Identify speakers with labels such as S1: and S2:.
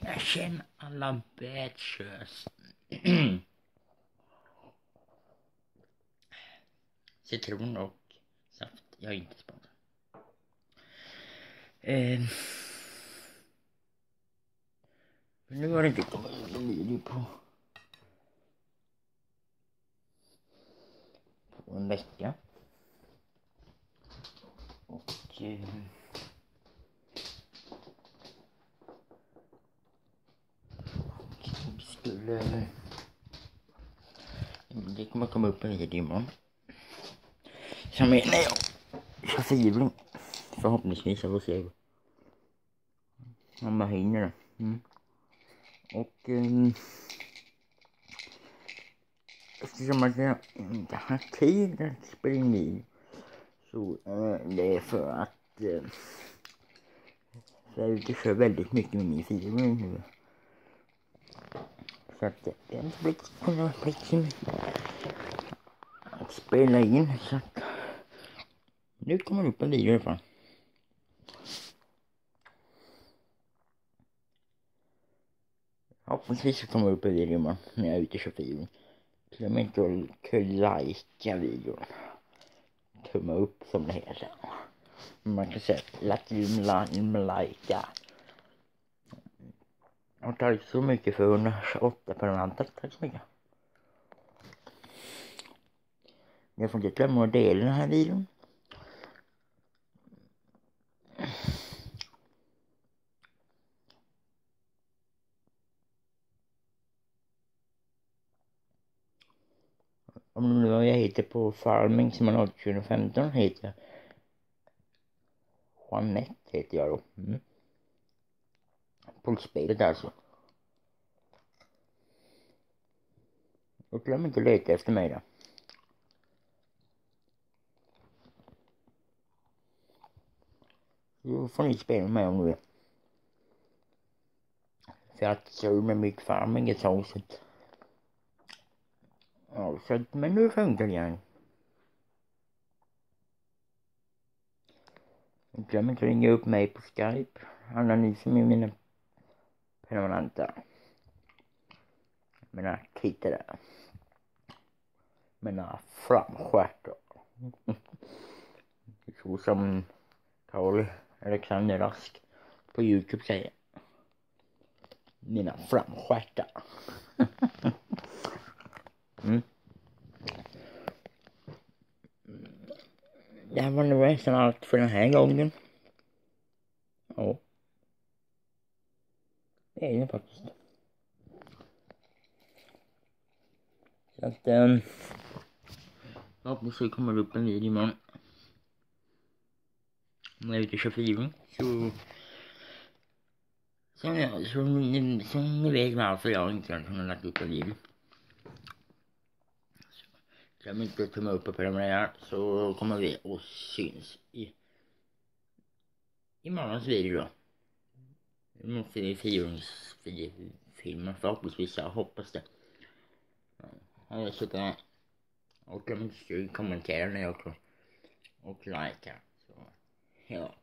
S1: Jag känner alla batches. Citron och saft. Jag är inte sponsrad. Eh. Men nu har det inte kommit någon video på. På en vecka. Och. Eh, skulle. Det kommer komma upp en video imorgon. Som är när jag kör fyrhjuling. Förhoppningsvis, jag får se. Om jag hinner det. Mm. Och um, eftersom att jag inte har tid att springa in så uh, det är för att uh, jag är ute och kör väldigt mycket med min fyrhjuling nu. Att det har inte blivit, bli att spela in så att nu kommer det upp en video i alla fall. Förhoppningsvis så kommer det upp en video imorgon när jag är ute och kör fyrhjuling. Glöm inte att likea videon. Tumma upp som det heter. Man kan säga likea. Och tack så mycket för 128 prenumeranter. Tack så mycket. Ni får inte glömma att dela den här videon. Om nu vad jag heter på Farming som man har 2015 heter jag Jeanette heter jag då. Mm. På spelet alltså. Och glöm inte att leta efter mig då. Då får ni spela med om ni vill. För att så med mitt farming ett tag så Ja, så att, men nu funkar det igen. Glöm inte att ringa upp mig på Skype. Alla ni som är mina prenumeranter. Mina tittare. Mina framstjärtar. Så som Karl Alexander Rask på Youtube säger. Mina framstjärtar. mm. Det här var nog nästan allt för den här gången. Ja. Det är det faktiskt. Så att ehm, um, förhoppningsvis kommer det upp en video imorgon. När jag är ute och kör fyrhjuling så som, jag, som, ni, som ni vet varför jag inte har kunnat lagt upp en video. Glöm inte att tumma upp och prenumerera så kommer vi och syns i imorgons video då. Nu måste vi fyrhjulsfilmer förhoppningsvis, jag hoppas det. Ja, så och glöm inte att kommentera när jag och likea. Så, ja.